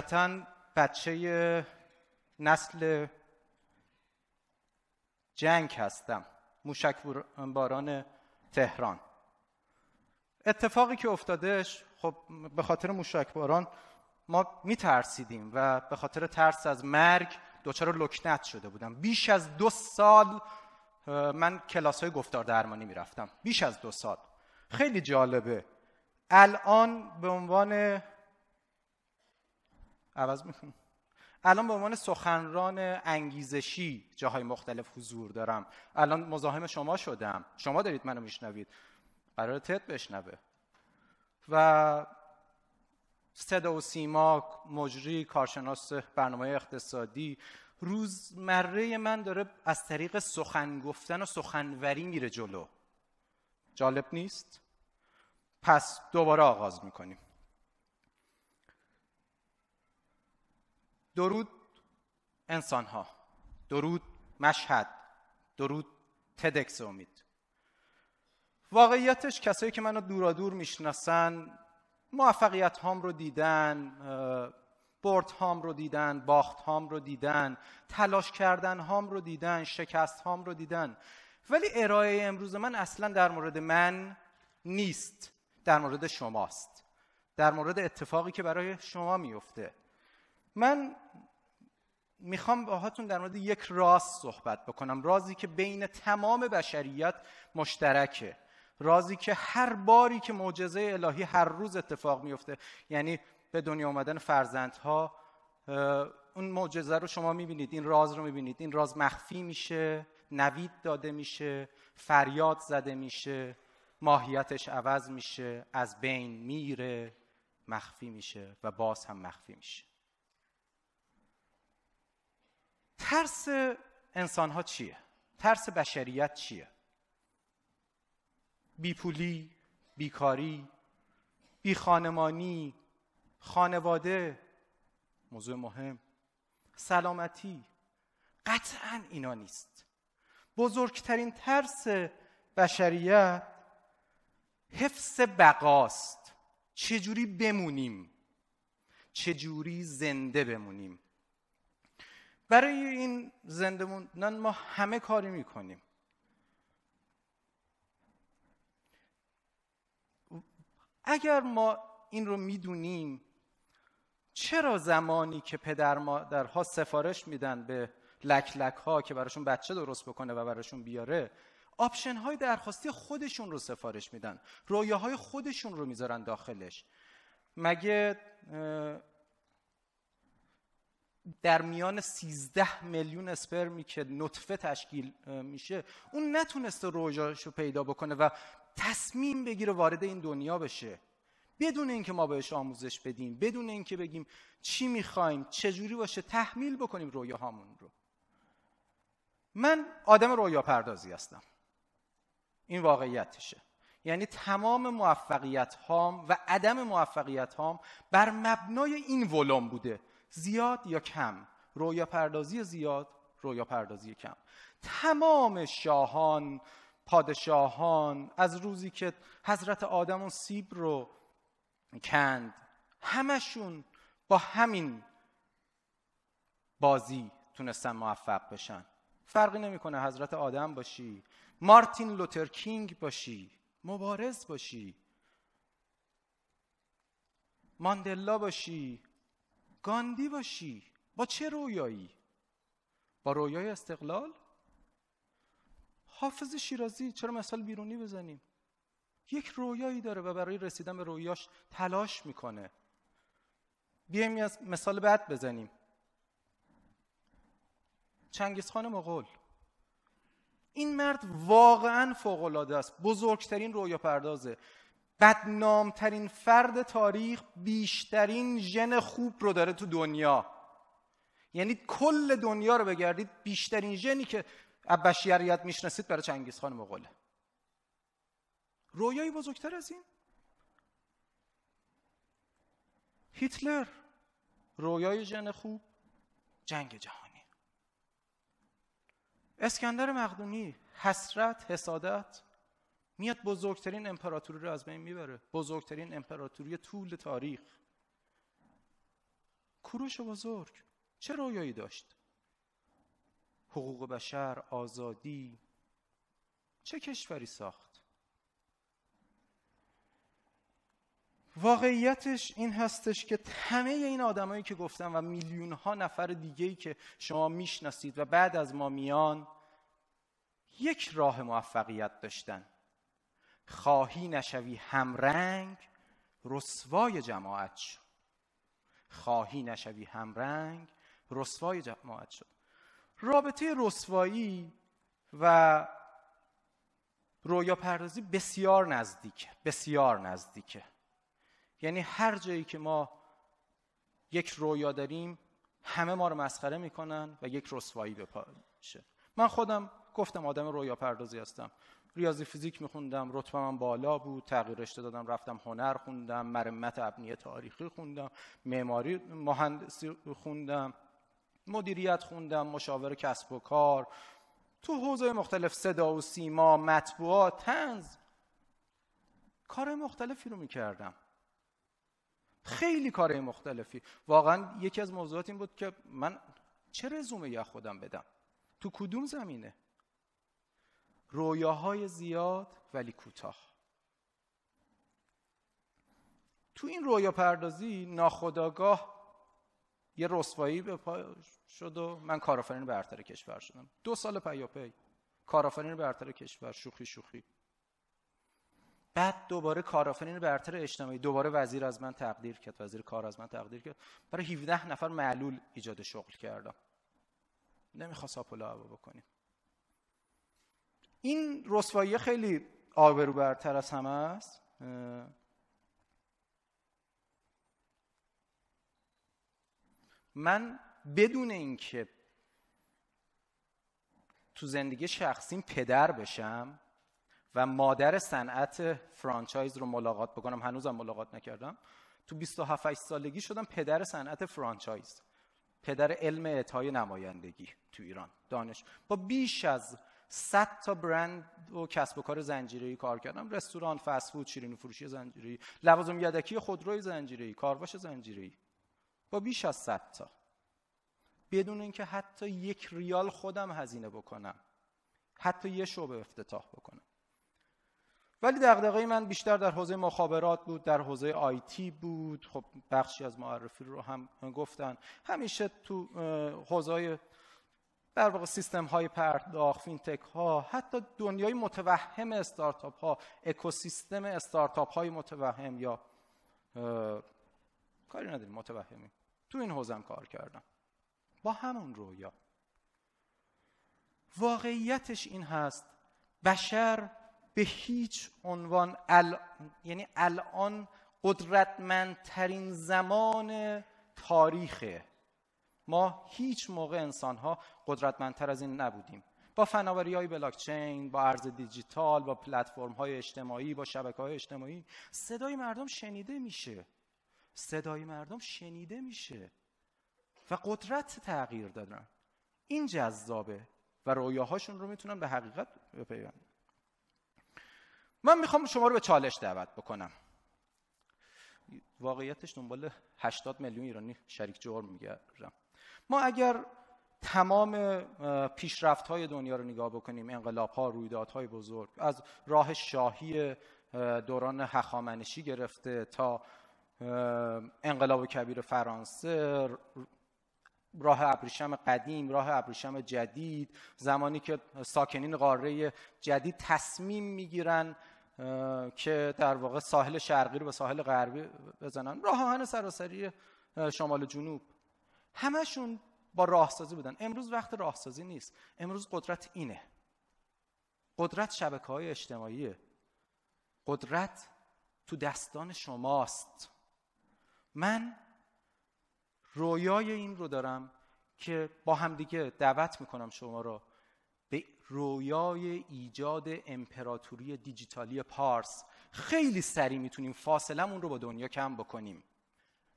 قاعدتا بچه نسل جنگ هستم موشک باران تهران. اتفاقی که افتادش خب به خاطر موشک باران ما میترسیدیم و به خاطر ترس از مرگ دچار لکنت شده بودم. بیش از دو سال من کلاس های گفتار درمانی می‌رفتم. بیش از دو سال. خیلی جالبه. الان به عنوان عوض می‌کنم. الان به عنوان سخنران انگیزشی جاهای مختلف حضور دارم. الان مزاحم شما شدم. شما دارید منو میشنوید. قرار تت بشنوه. و صدا و سیما مجری کارشناس برنامه اقتصادی روزمره من داره از طریق سخن گفتن و سخنوری میره جلو. جالب نیست؟ پس دوباره آغاز می‌کنیم. درود انسان ها درود مشهد. درود تدکس امید. واقعیتش کسایی که منو دورا دور می‌شناسن موفقیت هام رو دیدن برد هام رو دیدن باخت هام رو دیدن تلاش کردن هام رو دیدن شکست هام رو دیدن. ولی ارائه امروز من اصلا در مورد من نیست. در مورد شماست. در مورد اتفاقی که برای شما میفته من می‌خوام باهاتون در مورد یک راز صحبت بکنم. رازی که بین تمام بشریت مشترکه. رازی که هر باری که معجزه الهی هر روز اتفاق میفته. یعنی به دنیا آمدن فرزندها اون معجزه رو شما می‌بینید این راز رو می‌بینید. این راز مخفی میشه نوید داده میشه فریاد زده میشه ماهیتش عوض میشه از بین میره مخفی میشه و باز هم مخفی میشه. ترس انسان ها چیه؟ ترس بشریت چیه؟ بیپولی، بیکاری، بی خانمانی، خانواده موضوع مهم سلامتی. قطعا اینا نیست. بزرگترین ترس بشریت حفظ بقاست. چجوری بمونیم؟ چجوری زنده بمونیم؟ برای این زنده موندن ما همه کاری می‌کنیم. اگر ما این رو می‌دونیم چرا زمانی که پدر مادرها سفارش میدن به لک لک ها که براشون بچه درست بکنه و براشون بیاره option های درخواستی خودشون رو سفارش میدن. رویاهای خودشون رو می‌ذارن داخلش. مگه در میان 13 میلیون اسپرمی که نطفه تشکیل میشه اون نتونسته رویاش پیدا بکنه و تصمیم بگیره وارد این دنیا بشه. بدون اینکه ما بهش آموزش بدیم بدون اینکه بگیم چی می‌خوایم چجوری باشه تحمیل بکنیم رویاهامون رو. من آدم رویا پردازی هستم. این واقعیتشه. یعنی تمام موفقیت هام و عدم موفقیت هام بر مبنای این ولوم بوده. زیاد یا کم؟ رویا پردازی زیاد رویا پردازی کم. تمام شاهان پادشاهان از روزی که حضرت آدم و سیب رو کند همشون با همین بازی تونستن موفق بشن. فرقی نمی‌کنه حضرت آدم باشی مارتین لوتر کینگ باشی مبارز باشی ماندلا باشی گاندی باشی. با چه رویایی؟ با رویای استقلال؟ حافظ شیرازی چرا مثال بیرونی بزنیم؟ یک رویایی داره و برای رسیدن به رویاش تلاش می‌کنه. بیایم از مثال بعد بزنیم. چنگیزخان مغول. این مرد واقعا فوق است. بزرگترین رویا پردازه بدنامترین فرد تاریخ بیشترین ژن خوب رو داره تو دنیا. یعنی کل دنیا رو بگردید بیشترین ژنی که بشریت می‌شناسید برای چنگیزخان مغوله. رویایی بزرگتر از این؟ هیتلر رویای ژن خوب جنگ جهانی. اسکندر مقدونی حسرت حسادت. میاد بزرگترین امپراتوری رو از بین می‌بره. بزرگترین امپراتوری طول تاریخ. کوروش بزرگ چه رویایی داشت؟ حقوق بشر آزادی. چه کشوری ساخت؟ واقعیتش این هستش که همه این آدمایی که گفتم و میلیون ها نفر دیگه که شما می‌شناسید و بعد از ما میان یک راه موفقیت داشتن. خواهی نشوی همرنگ رسوای جماعت شد خواهی نشوی همرنگ رسوای جماعت شد رابطه رسوایی و رویا پردازی بسیار نزدیکه بسیار نزدیکه. یعنی هر جایی که ما یک رویا داریم همه ما رو مسخره می‌کنن و یک رسوایی بپاشه من خودم گفتم آدم رویا پردازی هستم. ریاضی فیزیک میخوندم رتبه من بالا بود تغییر رشته دادم رفتم هنر خوندم مرمت ابنی تاریخی خوندم معماری مهندسی خوندم مدیریت خوندم مشاور کسب و کار. تو حوزه مختلف صدا و سیما مطبوعات تنز کار مختلفی رو می‌کردم. خیلی کار مختلفی. واقعا یکی از موضوعات این بود که من چه رزومه یا خودم بدم؟ تو کدوم زمینه؟ رویاهای زیاد ولی کوتاه. تو این رویا پردازی ناخداگاه یه رسوایی به پا شد و من کارآفرین برتر کشور شدم. دو سال پیاپی. کارآفرین برتر کشور شوخی شوخی. بعد دوباره کارآفرین برتر اجتماعی دوباره وزیر از من تقدیر کرد وزیر کار از من تقدیر کرد. برای 17 نفر معلول ایجاد شغل کردم. نمی‌خواست آپولو هوا بکنیم. این رسوایی خیلی آبرو برتر از همه است. من بدون اینکه تو زندگی شخصیم پدر بشم و مادر صنعت فرانچایز رو ملاقات بکنم هنوزم ملاقات نکردم تو 27 سالگی شدم پدر صنعت فرانچایز پدر علم اعطای نمایندگی تو ایران. دانش. با بیش از 100 تا برند و کسب و کار زنجیره‌ای کار کردم. رستوران فست فود شیرینی فروشی زنجیره‌ای. لوازم یدکی خودروی زنجیره‌ای کارواش زنجیره‌ای. با بیش از 100 تا. بدون اینکه حتی یک ریال خودم هزینه بکنم. حتی یه شعبه افتتاح بکنم. ولی دغدغه من بیشتر در حوزه مخابرات بود در حوزه آیتی بود. خب بخشی از معرفی رو هم گفتن. همیشه تو حوزه در واقع سیستم های پرداخت فینتک ها حتی دنیای متوهم استارتاپ ها اکوسیستم استارتاپ های متوهم یا کاری نداریم متوهمی تو این حوزه هم کار کردم. با همون رویا. واقعیتش این هست بشر به هیچ عنوان ال... یعنی الان قدرتمندترین زمان تاریخه. ما هیچ موقع انسان ها قدرتمندتر از این نبودیم. با فناوری های بلاکچین با ارز دیجیتال با پلتفرم های اجتماعی با شبکه های اجتماعی صدای مردم شنیده میشه. صدای مردم شنیده میشه. و قدرت تغییر دادن. این جذابه و رویاهاشون رو می‌تونن به حقیقت بپیوندن. من می‌خوام شما رو به چالش دعوت بکنم. واقعیتش دنبال 80 میلیون ایرانی شریک جرم میگردم. ما اگر تمام پیشرفت های دنیا رو نگاه بکنیم انقلاب ها رویدادهای بزرگ از راه شاهی دوران هخامنشی گرفته تا انقلاب کبیر فرانسه راه ابریشم قدیم راه ابریشم جدید زمانی که ساکنین قاره جدید تصمیم می‌گیرن که در واقع ساحل شرقی رو به ساحل غربی بزنن. راه آهن سراسری شمال جنوب. همشون با راهسازی بودن. امروز وقت راهسازی نیست. امروز قدرت اینه. قدرت شبکه های اجتماعیه. قدرت تو دستان شماست. من رویای این رو دارم که با همدیگه دعوت می‌کنم شما رو به رویای ایجاد امپراتوری دیجیتالی پارس. خیلی سریع می‌تونیم فاصلمون رو با دنیا کم بکنیم.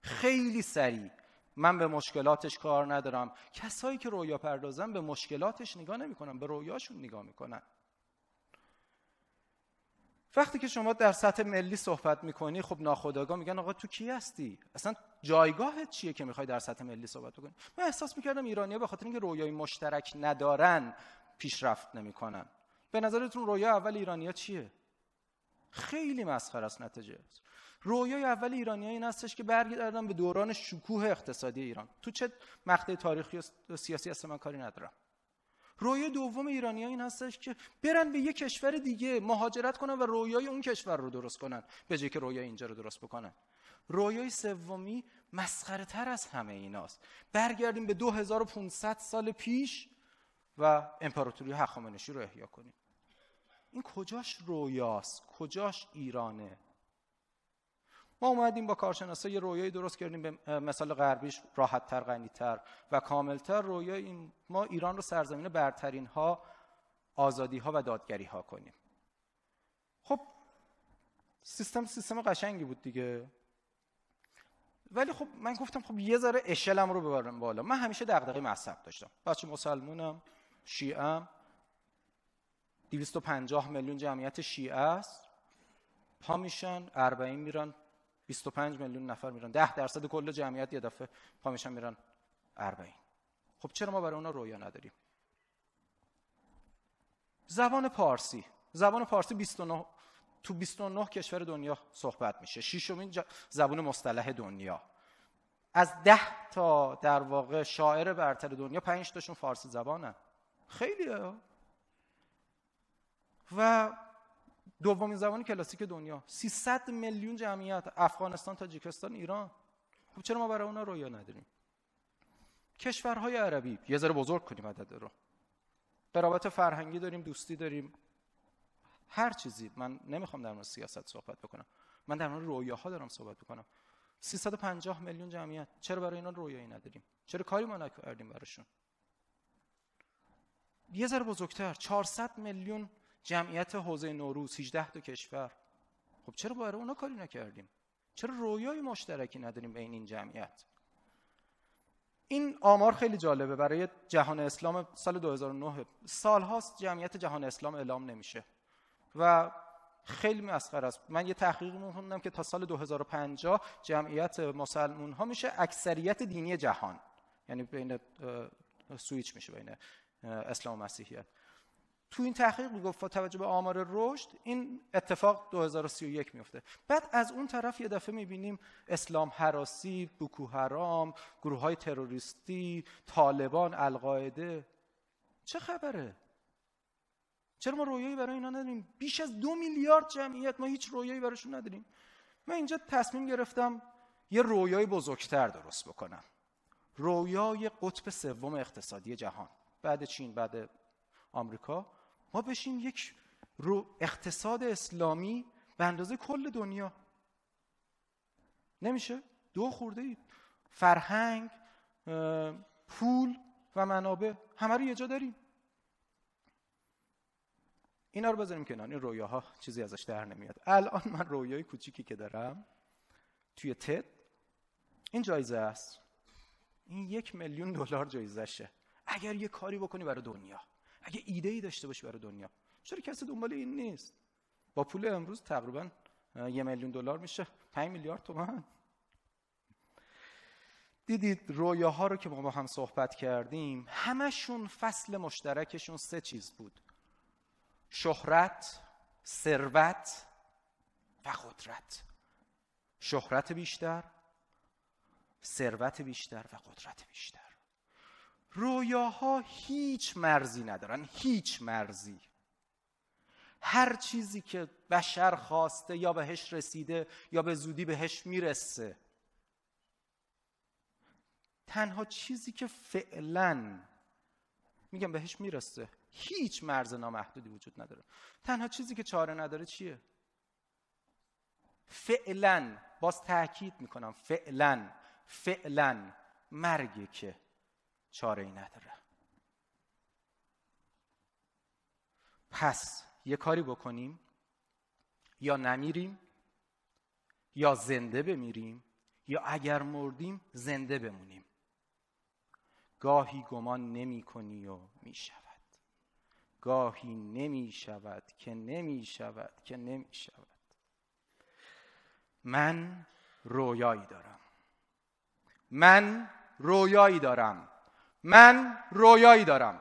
خیلی سریع. من به مشکلاتش کار ندارم. کسایی که رویا پردازن به مشکلاتش نگاه نمی‌کنن به رویاشون نگاه می‌کنن. وقتی که شما در سطح ملی صحبت می‌کنی خب ناخودآگاه میگن آقا تو کی هستی؟ اصلا جایگاهت چیه که می‌خوای در سطح ملی صحبت بکنی؟ من احساس می‌کردم ایرانی‌ها به خاطر اینکه رویای مشترک ندارن پیشرفت نمی‌کنن. به نظرتون رویا اول ایرانیا چیه؟ خیلی مسخره است نتیجه. رویای اول ایرانی این هستش که برگردن به دوران شکوه اقتصادی ایران. تو چه مقطع تاریخی و سیاسی هست من کاری ندارم. رویای دوم ایرانی این هستش که برن به یک کشور دیگه مهاجرت کنن و رویای اون کشور رو درست کنن به جای که رویای اینجا رو درست بکنن. رویای سومی مسخره تر از همه ایناست. برگردیم به 2500 سال پیش و امپراتوری هخامنشی رو احیا کنیم. این کجاش رویاست؟ کجاش ایرانه؟ ما اومدیم با کارشناسا یه رویایی درست کردیم به مثال غربیش تر غنی تر و کاملتر رویای این ما ایران رو سرزمین برترین ها آزادی ها و دادگری ها کنیم. خب سیستم سیستم قشنگی بود دیگه. ولی خب من گفتم خب یه ذره اشلم رو ببرم بالا. من همیشه دغدغه مذهب داشتم. بچه مسلمونم شیعم. 250 میلیون جمعیت شیعه است. پا میشن 40 میرن. 25 میلیون نفر میرن. 10 درصد کل جمعیت یه دفعه پا میشن میرن 40 خب چرا ما برای اونا رویا نداریم؟ زبان پارسی. زبان پارسی 29 تو 29 کشور دنیا صحبت میشه. ششمین زبان مصطلح دنیا. از ده تا در واقع شاعر برتر دنیا پنج تاشون فارسی زبانن. خیلیه. و دومین زبان کلاسیک دنیا. 300 میلیون جمعیت افغانستان تاجیکستان ایران. خب چرا ما برای اونا رویا نداریم؟ کشورهای عربی. یه ذره بزرگ کنیم عدد رو. قرابت فرهنگی داریم دوستی داریم. هر چیزی. من نمی‌خوام در مورد سیاست صحبت بکنم. من در مورد رویاها دارم صحبت بکنم. 350 میلیون جمعیت. چرا برای اینا رویایی نداریم؟ چرا کاری ما نکردیم براشون؟ یه ذره بزرگتر. 400 میلیون جمعیت حوزه نوروز 18 تا کشور. خب چرا برای اونا کاری نکردیم؟ چرا رویای مشترکی نداریم بین این جمعیت؟ این آمار خیلی جالبه. برای جهان اسلام سال 2009 سالهاست جمعیت جهان اسلام اعلام نمیشه. و خیلی مسخره است. من یه تحقیق میخوندم که تا سال 2050 جمعیت مسلمون ها میشه اکثریت دینی جهان. یعنی بین سویچ میشه بین اسلام و مسیحیت. تو این تحقیق می‌گفت با توجه به آمار رشد این اتفاق 2031 میفته بعد از اون طرف یه دفعه می‌بینیم اسلام حراسی بوکو حرام گروه های تروریستی طالبان القاعده. چه خبره؟ چرا ما رویایی برای اینا نداریم؟ بیش از دو میلیارد جمعیت ما هیچ رویایی براشون نداریم. من اینجا تصمیم گرفتم یه رویای بزرگتر درست بکنم. رویای قطب سوم اقتصادی جهان. بعد چین بعد آمریکا. ما بشیم یک رو اقتصاد اسلامی به اندازه کل دنیا. نمیشه؟ دو خورده ای. فرهنگ پول و منابع. همه رو یه جا داریم. اینا رو بذاریم کنار. این رویاها چیزی ازش در نمیاد. الان من رویای کوچیکی که دارم توی تد. این جایزه است. این یک میلیون دلار جایزشه اگر یه کاری بکنی برای دنیا. اگه ایده ای داشته باشی برای دنیا. چرا کسی دنبال این نیست؟ با پول امروز تقریبا یه میلیون دلار میشه. 5 میلیارد تومان. دیدید رویاها رو که ما با هم صحبت کردیم همشون فصل مشترکشون سه چیز بود. شهرت ثروت و قدرت. شهرت بیشتر ثروت بیشتر و قدرت بیشتر. رویاها هیچ مرزی ندارن هیچ مرزی. هر چیزی که بشر خواسته یا بهش رسیده یا به زودی بهش می‌رسه. تنها چیزی که فعلا میگم بهش می‌رسه هیچ مرز نامحدودی وجود نداره. تنها چیزی که چاره نداره چیه؟ فعلا باز تاکید می‌کنم فعلا فعلا مرگه که چاره ای نداره. پس یه کاری بکنیم. یا نمیریم یا زنده بمیریم یا اگر مردیم زنده بمونیم. گاهی گمان نمی کنی و می شود گاهی نمی شود که نمی شود که نمی شود من رویایی دارم. من رویایی دارم. من رویایی دارم.